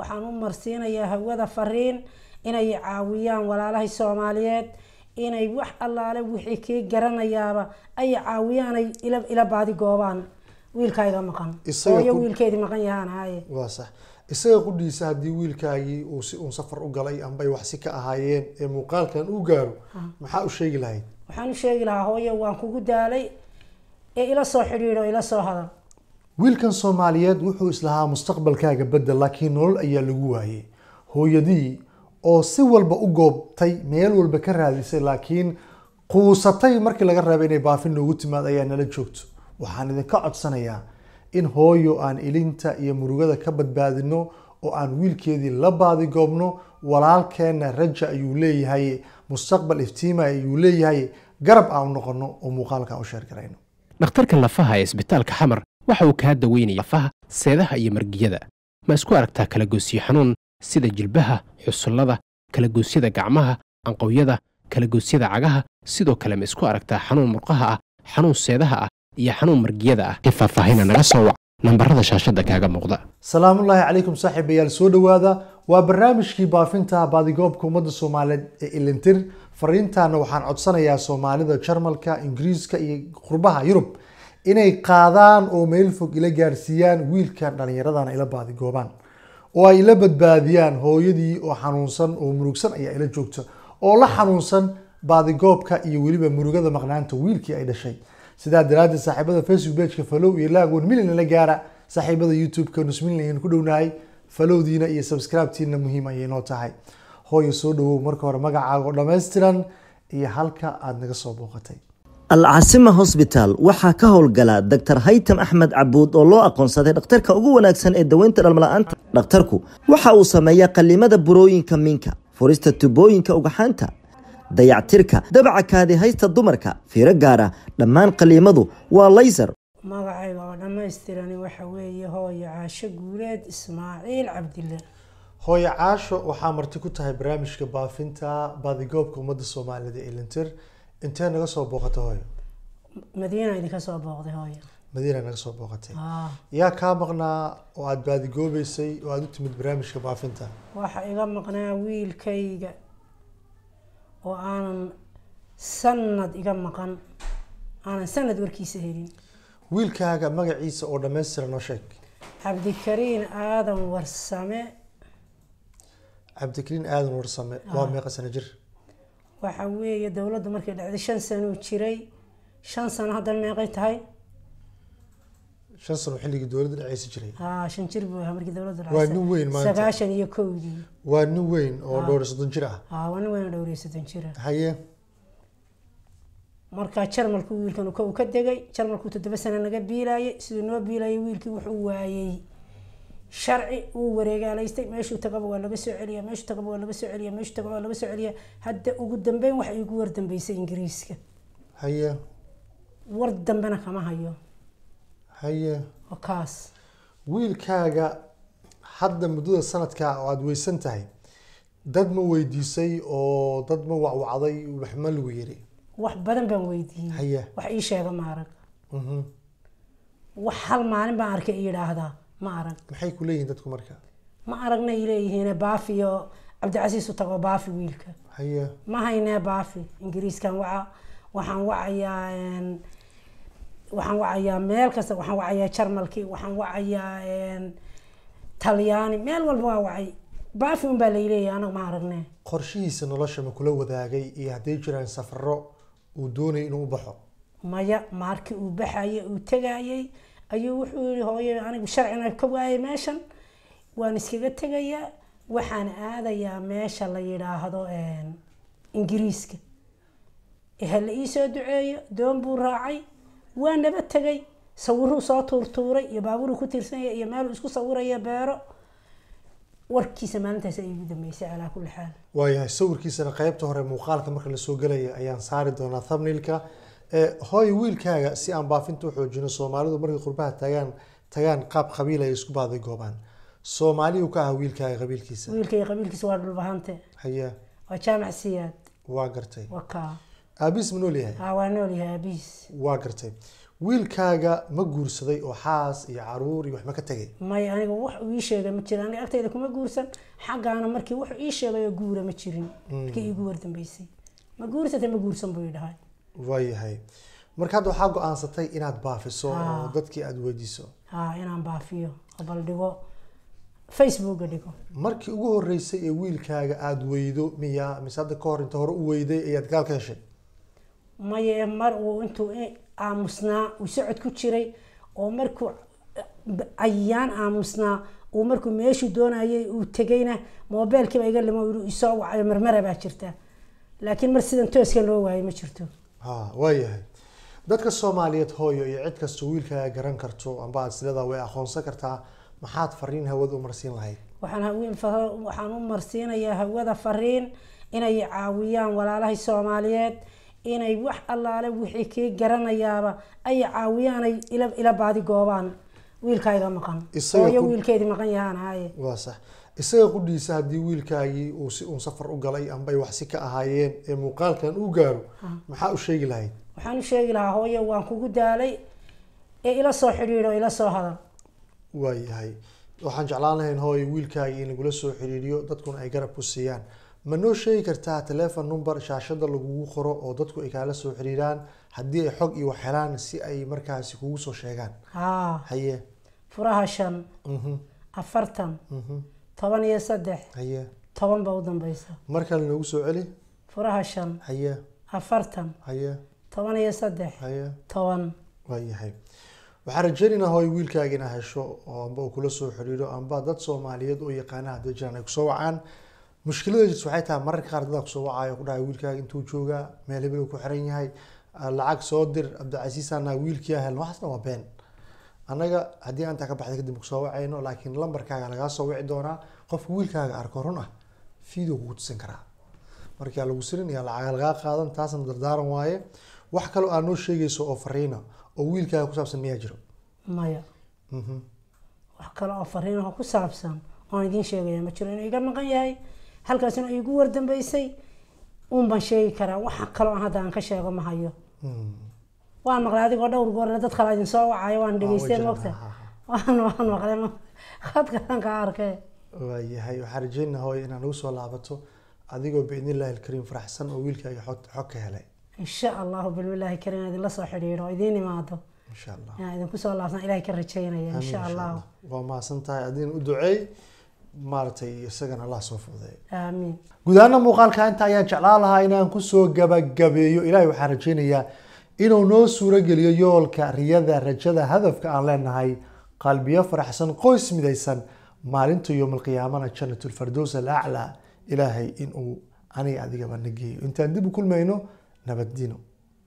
waxaan u marsiinayaa hawada fariin inay caawiyaan walaalahay soomaaliyeed inay wax allaale wixii kii garanayaaba ay caawiyaanay ila ila baadi goobaan. Wiilkayga maqan. Ku- wiilkeedii maqan yahaan haaye. Waa sax. Isaga qudhiisa haddii wiilkaagii uu si uun safar u galay amba ay wax si ka ahaayeen ee muuqaalkan uu gaaro maxaa u sheegi lahayd? Waxaan u sheegi lahaa hooyo waan kugu daalay ee ila soo xidhiidho ila soo hadal wiilkan soomaaliyeed wuxuu islahaa mustaqbalkaaga bedel laakiin nolol ayaa lagu waayey. Hooyadii oo si walba u goobtay meel walba ka raadisay laakiin quusatay markii laga reebay inay baafin noogu timaad ayaa nala joogto. Waxaan idinka codsanayaa in hooyo aan ilinta iyo murugada ka badbaadino oo aan wiilkeedii la baadigoobno walaalkeenna raja ayuu leeyahay mustaqbal iftiima ayuu leeyahay garab aan u noqono oo muuqaalka u sheer dhakhtarka lafaha ee isbitaalka xamar waxa uu kaa daweynaya lafaha seedaha iyo margiyada. Ma isku aragtaa kalagoysyo xanuun sida jilbaha xusullada kalagoosyada gacmaha anqowyada kalagoosyada cagaha? Sidoo kale ma isku aragtaa xanuun murqaha ah xanuun seedaha ah iyo xanuun margiyada ah. In faahfaahina naga soo wac. Nambarada shaashadda kaaga muuqda. Salaamullaahi calaykum saaxiibayaal soo dhowaada. Waa barnaamijkii baafinta baadigoobka ummadda soomaaliyeed ee ilintir. Fariintaana waxaan codsanayaa soomaalida jarmalka ingiriiska iyo qurbaha yurub inay qaadaan oo meel fog ila gaarsiiyaan wiilkan dhallinyaradana ila baadigoobaan oo ay ila badbaadiyaan hooyadii oo xanuunsan oo murugsan ayaa ila joogta oo la xanuunsan baadigoobka iyo weliba murugada maqnaanta wiilkii ay dhashay. Sidaa daraaddeed saaxiibada facebook pageka falow iyo laagwan milyan la gaara saaxiibada youtube-ka nus milyan ku dhownahay. Falowdiina iyo subscribe-tiina muhiim ayay noo tahay. Hooyo soo dhawow marka hore magacaaga oo dhammaystiran iyo halka aada naga soo booqatay alcasima hosbitaal waxaa ka howlgala dr. Haytam axmed cabuud oo loo aqoonsaday dhakhtarka ugu wanaagsan ee daweynta dhalmala'aanta dhakhtarku waxa uu sameeyaa qallimada burooyinka minka furista tubooyinka ugaxaanta dayactirka dabaca kaadi haysta dumarka fiiro gaara dhammaan qalliimadu waa laysar magacayga oo dhammaystirani waxa weeye hooyo caasho guuleed ismaaciil cabdille hooyo caasho waxaa marti ku tahay barnaamijka baafinta baadigoobka ummadda soomaaliyeed ee ilintir intee naga soo booqatay hooyo? Madiina idinka soo booqday hooyo. Madiina naga soo booqatay. Aa yaa kaa maqnaa oo aada baadigoobeysay oo aada u timid barnaamijka baafinta? Waxa iga maqnaa wiilkayga oo aanan sanad iga maqan aanan sanad warkiisa helin. Wiilkaaga magaciisa oo dhammaystiran noo sheeg. Cabdikariin aadan warsame. Cabdikariin aadan warsame. Waa meeqa sano jir waxa weeye dowladdu markay dhacday shan sanuu jiray shan sano haddana meeqay tahay? Shan sano xilligii dowladda dhaceysa jiray. Haa shan jir buu ahaa markii dowladdu Waa nin weyn maanta. sagaashan iyo kowdii. Waa nin weyn oo dhowr iyo soddon jir ah. Haa waa nin weyn oo dhowriyo soddon jira haye. Markaa jarmalku wiilkan uu ka- uu ka degay jarmalku toddoba sano naga biilaayay siduu noo biilayay wiilkii wuxuu waayey sharci wuu wareegaalaystay meeshuu tagaba waa laga soo celiya meeshuu tagaba waa laga soo celiya meeshuu tagaba waa laga soo celiya. Hadda ugu dambeyn waxa igu war dambeysay ingiriiska. Haye. War dambena kama hayo. Haye. Oo kaas. Wiilkaaga hadda muddada sanadka oo aada weysan tahay dad ma weydiisay oo dad ma wacwacday wax ma lagu yiri? Wax badan baan weydiiyey. Wax ii sheega ma arag mhm. wax hal maalin baan arkay i yidhaahdaa ma arag. Maxay ku leeyihiin dadku marka? Ma aragna ay leeyihiin baafi iyo cabdicasiis u tago baafi wiilka. Haye ma haynee baafi. Ingiriiskan waca waxaan wacayaa waxaan wacayaa meel kasta waxaan wacayaa jarmalki waxaan wacayaa talyaani. Meel walba waa wacay. Baafi un baa layleeyahay anaga ma aragne qorshihiisa nolosha ma kula wadaagay iyo hadday jiraan safaro uu doonay inuu u baxo? Maya maarkii uu baxayay uu tegayay ayuu wuxuu yihi hooyo anigu sharcina ka waayay meeshan waan iskaga tegayaa. Waxaan aadayaa meesha la yidhaahdo ingiriiska. Ha la ii soo duceeyo doon buu raacay. Waa naba tegay. Sawiruu soo tuurtuuray iyo baabuuruu ku tiirsanya iyo meeluu isku sawiraya beero. Warkiisa maalintaas ay dambeysay calaa kulli xaal. Waayahay sawirkiisana qeybta hore muuqaalka marka la soo gelaya ayaan saari doonaa thumbnailka. ee hooy wiilkaaga si aan baafinta u xoojino soomaalidu markay qurbaha tagaan tagaan qaab qabiil ay isku baaday goobaan. Soomaaliyu ka ah wiilkaaga qabiilkiisa. Wiilka iyo qabiilkiisa waa dhulbahante haya. Waa jaamac siyaad waa gartay. Waa kaa. Aabiis ma nool yahay? Waa nool yahay aabihiis. Waa gartay. Wiilkaaga ma guursaday oo xaas iyo carruur iyo waxba ka tegay maya aniga wax uu ii sheegay ma jirin. Aniga agtayda kuma guursan. Xaggaana markii wuxuu ii sheegay oo guura ma jirin. Markii iigu wardambeysay ma guursatay ma guursan buu idhahay waayahay marka hadda waxaa go'aansatay inaad baafiso oo dadkii aada weydiiso. Haa inaan baafiyo oo bal dhigo facebooka dhigo. Markii ugu horeysay ee wiilkaaga aada weydo miya mise hadda ka hor inta hore u weyday ayaad gaal ka heshay? Maye mar uu intuu i- aamusnaa uu socod ku jiray oo markuu ayaan aamusnaa uu markuu meeshuu doonayay uu tegayna moobeelkiiba iga limo isoo wacayo marmara baa jirta laakiin mar sidan tooska loo waayo ma jirto. ha waayahay dadka soomaaliyeed hooyo iyo cid kasta wiilkaaga garan karto amba aad sileedaa way aqoonsan kartaa maxaad fariin hawada u marsiin lahayd? Waxaan u marsiinayaa hawada fariin inay caawiyaan walaalahay soomaaliyeed inay wax allaale wixii kii garanayaaba ay caawiyaan ay ila baadi goobaan. Wiilkayga maqan. Hooyo wiilkeedii maqan yahaan haaye. Waa sax isaga qudhiisa haddii wiilkaagii uu si uun safar u galay amba ay wax si ka ahaayeen ee muuqaalkan uu gaaro maxaa u sheegi lahayd? Waxaan u sheegi lahaa hooyo waan kugu daalay ee ila soo xidhiidho ila soo hadal. Waayahay waxaan jeclaan lahayn hooyo wiilkaagii in lagula soo xiriiriyo dadkuna ay garab ku siiyaan. Ma noo sheegi kartaa telefon number shaashada lagugu qoro oo dadku ay kaala soo xiriiraan haddii ay xog iyo wax helaan si ay markaasi kugu soo sheegaan? Haa haye. Furaha shan. Mhm. Afartan. Mhm toban iyo saddex. Haye. Toban ba u dambeysa mar kale noogu soo celi. Furaha shan. Haye. Afartan. Haye. Toban iyo saddex. Haye. Toban waayahay waxaan rajeynaynaa hooy wiilkaaga inaa hesho oo amba uu kula soo xiriiro amba dad soomaaliyeed oo yaqaana hadday jiraan ay ku soo wacaan. Mushkilada jirta waxay tahay mararka qaar dadaa ku soo wacayo ku dhahay wiilkaaga intuu joogaa meel hebel uu ku xiran yahay. Ah, lacag soo dir cabdicasiis anaa wiilkii aheln waxaasna waa been annaga haddii aan intaa ka baxday kadib ku soo wacayno laakiin lambarkaaga lagaa soo wici doonaa qofka wiilkaaga arko run ah video kugu tusin karaa. Markaa lagu sirin iyo lacag lagaa qaadan taasna dardaaran waaye. Wax kaloo aad noo sheegayso oo fariina oo wiilkaaga ku saabsan miyaa jiro? Maya. Mhm. wax kale oo fariinaha ku saabsan oon idiin sheegaya ma jiro inuu iga maqan yahay? Halkaasina igu wardambeysay uun baan sheegi karaa. Waxa kaloo aan hadda aan ka sheego ma hayo. Hmm. Waan maqlay adigoo dhowr goor dad kale idin soo wacayo waan dhegeystay jiraan, mogta waan waan maqlay ma- khadkaan ka arkay. Waayahay waxaan rajeynaa hooy inaad nagu soo laabato adigoo biidnillahi alkariim faraxsan oo wiilkaaga xog ka helay. Insha allahu bilbilaahi karim idinla soo xidhiidho oo idiin imaado insha allah inaan idinku soo laabsan ilahay ka rajaynaya Amiin, insha allahu waa mahadsan tahay adiina u duceey maaragtay isagana allah soo fududeey aamiin guud ahaana muuqaalka inta ayaan jeclaan lahaa inaan ku soo gabagabeeyo ilaahay waxaan rajeynayaa inuu noo suuro geliyo yoolka riyada rajada hadafka aan leenahay qalbiyo faraxsan qoys midaysan maalinta yowmalqiyaamana janatulfardows alaclaa ilaahay inuu aniga adigaba nageeyo intaan dib u kulmayno nabaddiino